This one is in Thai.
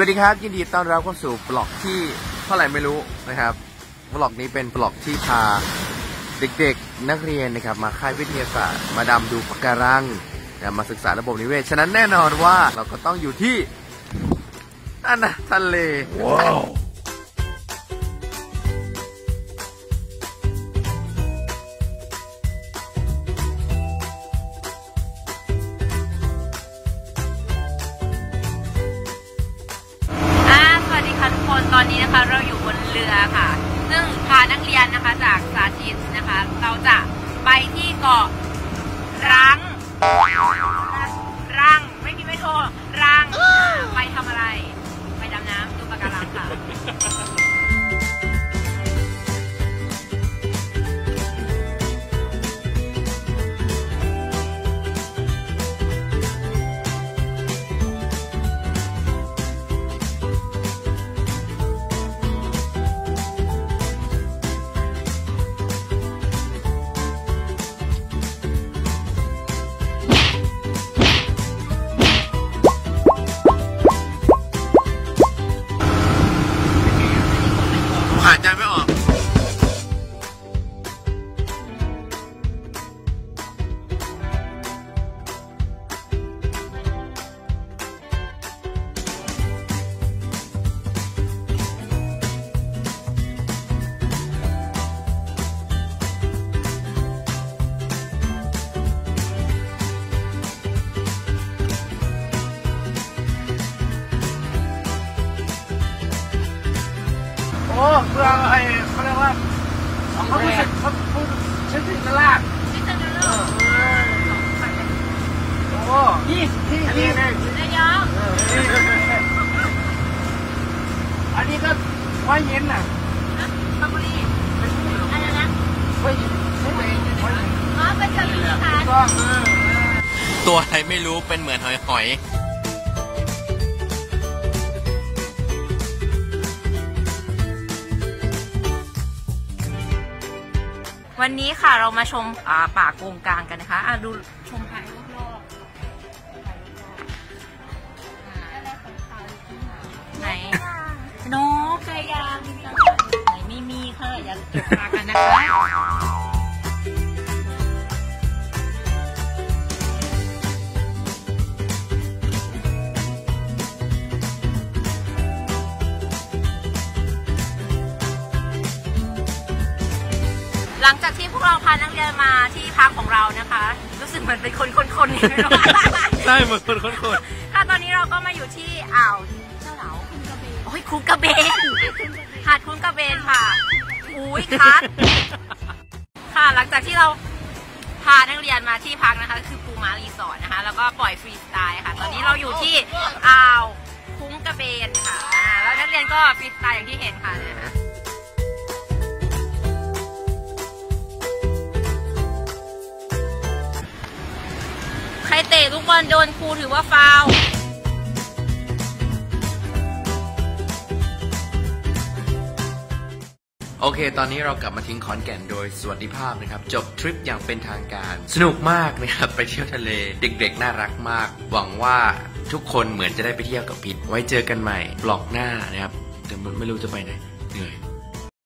วัสดีครับ ยินดีต้อนรับเข้าสู่บล็อกที่เท่าไหร่ไม่รู้นะครับบล็อกนี้เป็นบล็อกที่พาเด็กๆนักเรียนนะครับมาค่ายวิทยาศาสตร์ มาดำดูปะการังนะมาศึกษาระบบนิเวศ ฉะนั้นแน่นอนว่าเราก็ต้องอยู่ที่อันนะทะเลว้าว นตอนนี้นะคะเราอยู่บนเรือค่ะ ซึ่งพานักเรียนนะคะจากสาธิตนะคะ เราจะไปที่เกาะรังรังไม่มีไม่โทร อ้เพื่อไอ้เขาเรียกว่าเขาพูดเขาพูดชื่อถึงตลาดที่จะเริ่มโอ้ยี่ที่อันี่เองนายองอันนี้ก็ว่าเย็นน่ะปบุรีอะไรนะว่าเย็นไม่เองว่าเย็นอ๋อเป็นจังหวัดค่ะตัวอะไรไม่รู้เป็นเหมือนหอยหอย วันนี้ค่ะเรามาชมอ่าป่าโกงกลางกันนะคะอะดูชมภายรอบๆไหนนกกระยางมีจังหวัดไหนไม่มีค่ะอย่าเก็บปากกันนะคะ หลังจากที่พวกเราพานักเรียนมาที่พักของเรานะคะ รู้สึกเหมือนเป็นคนคนคนนี้ไม่รู้ใช่เหมือนคนคนคนค่ะตอนนี้เราก็มาอยู่ที่อ่าวเจ้าเหลาคุณกระเบนโอ้ยคุณกระเบนหาดคุณกระเบนค่ะอุ้ยคัดค่ะหลังจากที่เราพานักเรียนมาที่พักนะคะ คือปูมารีสอร์ทนะคะ แล้วก็ปล่อยฟรีสไตล์ค่ะ ตอนนี้เราอยู่ที่อ่าวคุ้งกระเบนค่ะอ่าแล้วนักเรียนก็ฟรีสไตล์อย่างที่เห็นค่ะนะคะ เตะลูกบอลโดนครูถือว่าฟาวโอเค ตอนนี้เรากลับมาทิ้งขอนแก่นโดยสวัสดิภาพนะครับ จบทริปอย่างเป็นทางการ สนุกมากนะครับ ไปเที่ยวทะเล เด็กๆ น่ารักมาก หวังว่าทุกคนเหมือนจะได้ไปเที่ยวกับพิษไว้เจอกันใหม่บล็อกหน้านะครับ แต่ไม่รู้จะไปไหน เหนื่อย